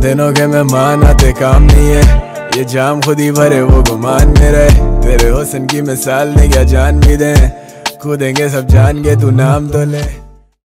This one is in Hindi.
इन दिनों के मेहमान आते काम नहीं है। ये जाम खुद ही भरे, वो गुमान में रहे। तेरे हुसन की मिसाल ने क्या जान भी दे? कूदेंगे सब जान के तू नाम तो ले।